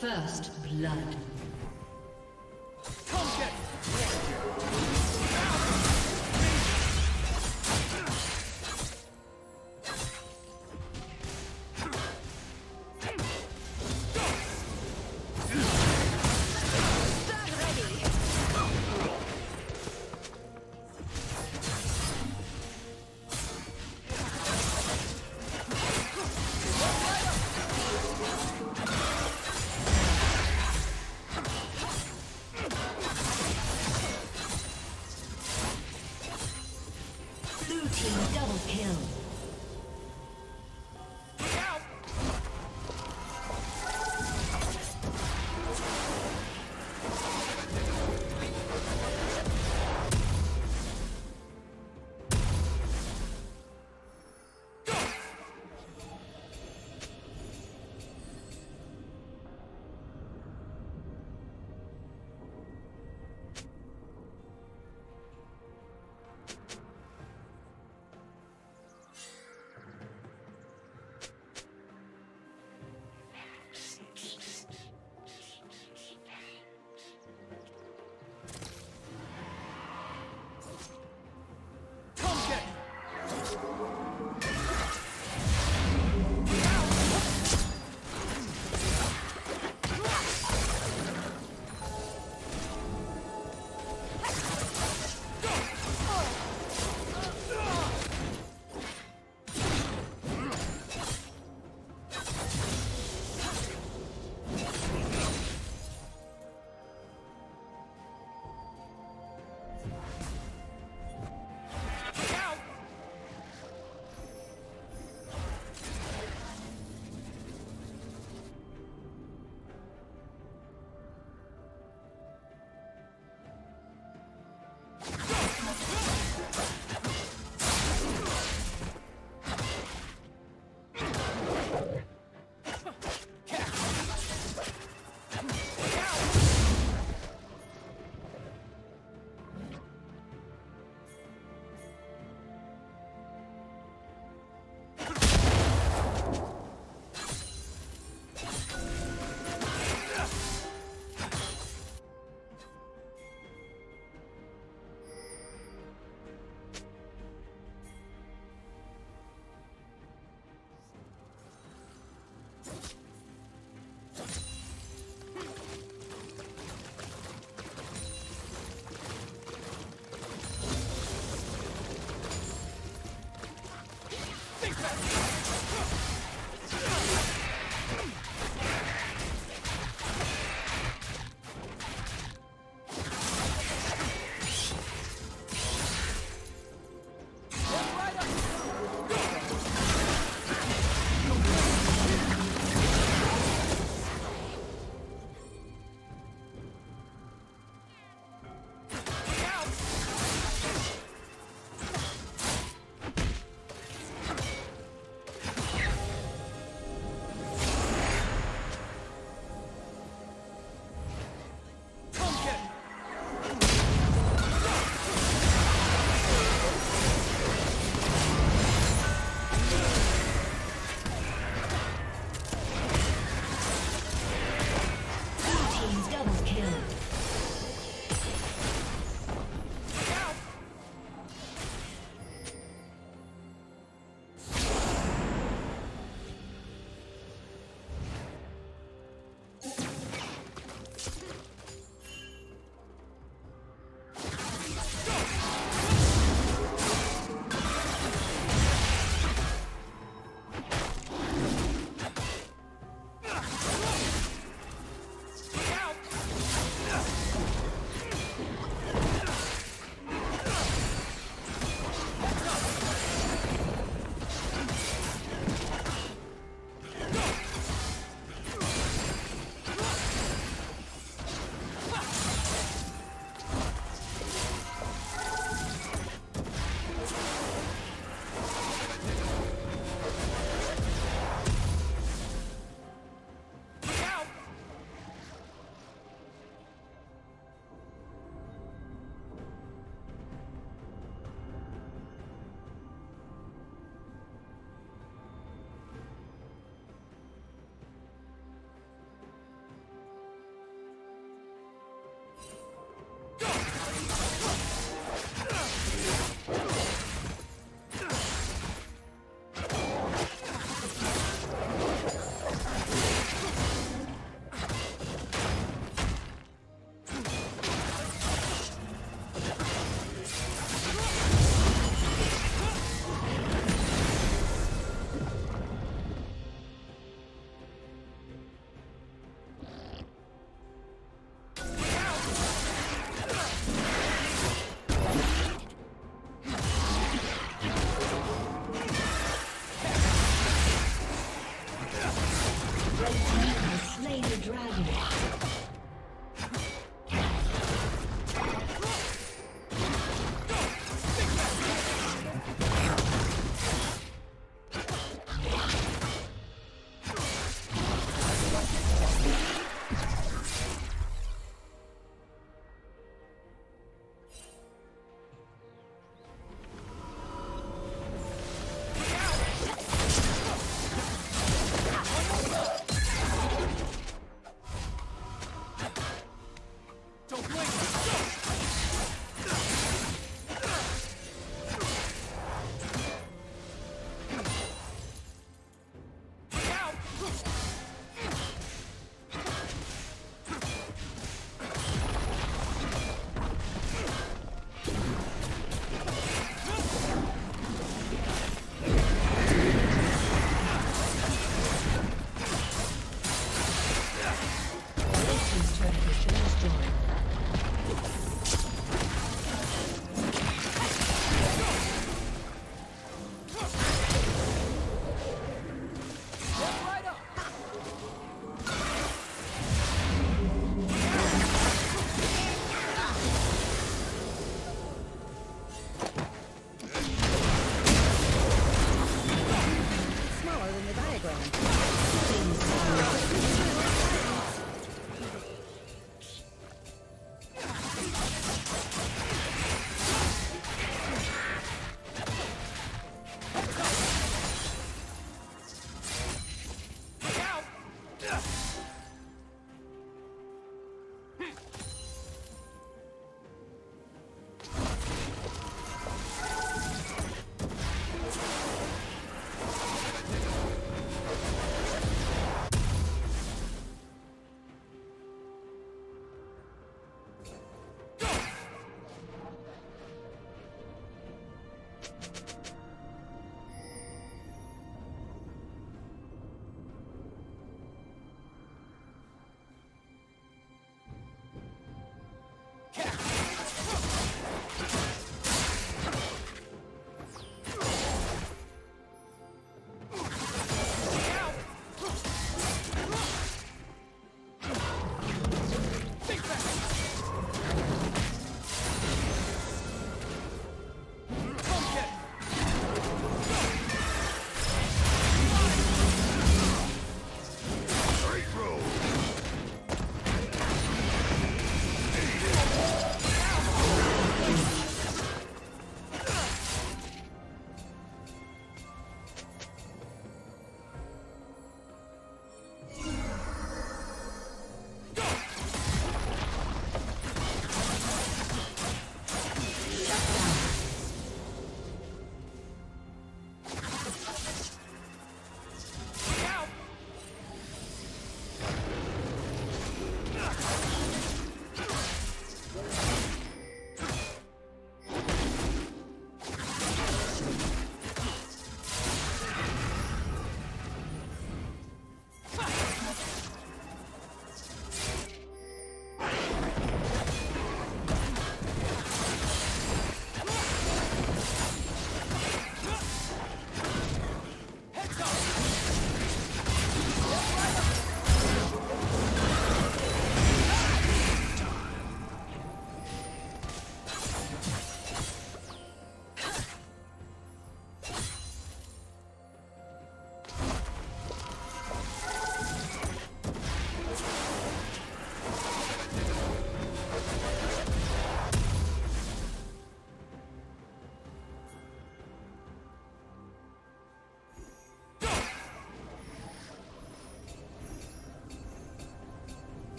First blood.